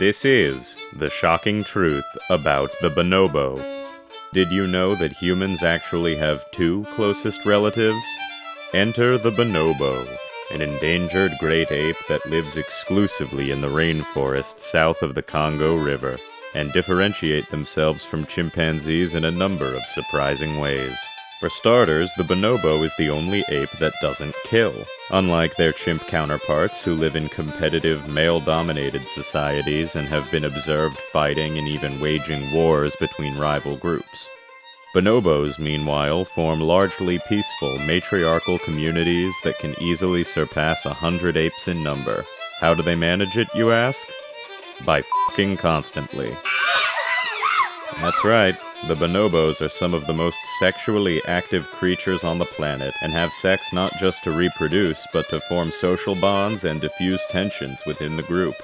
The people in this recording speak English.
This is the shocking truth about the bonobo. Did you know that humans actually have two closest relatives? Enter the bonobo, an endangered great ape that lives exclusively in the rainforest south of the Congo River, and differentiate themselves from chimpanzees in a number of surprising ways. For starters, the bonobo is the only ape that doesn't kill, unlike their chimp counterparts who live in competitive male dominated societies and have been observed fighting and even waging wars between rival groups. Bonobos, meanwhile, form largely peaceful matriarchal communities that can easily surpass a hundred apes in number. How do they manage it, you ask? By fucking constantly. That's right. The bonobos are some of the most sexually active creatures on the planet and have sex not just to reproduce, but to form social bonds and diffuse tensions within the group.